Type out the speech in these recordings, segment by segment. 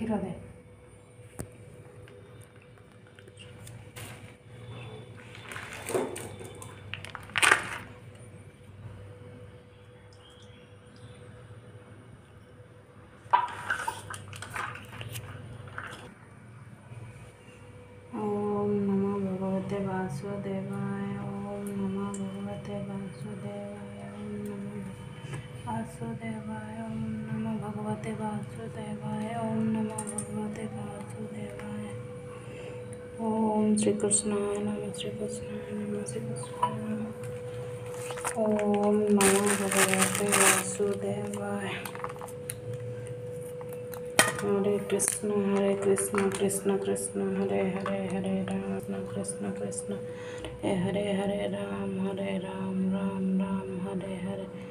କ୍ଷୀର ଦେ ॐ नमो भगवते वासुदेवाय ॐ नमो भगवते वासुदेवाय ॐ नमो वासुदेवाय ॐ नमो भगवते वासुदेवाय, ओम नमो भगवते वासुदेवाय। ओम श्री श्रीकृष्णाय नमः श्रीकृष्णाय नमः श्रीकृष्णाय नमः ॐ नमो भगवते वासुदेवाय। हरे कृष्ण हरे कृष्ण कृष्ण कृष्ण, हरे हरे हरे राम, कृष्ण कृष्ण। हरे हरे हरे राम हरे राम राम राम, हरे हरे।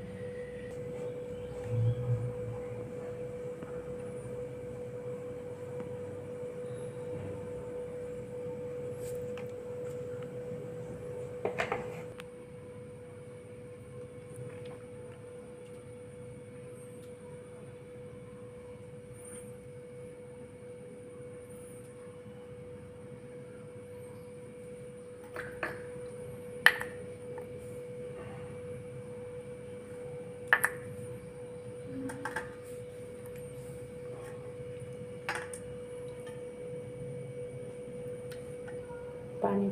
पानी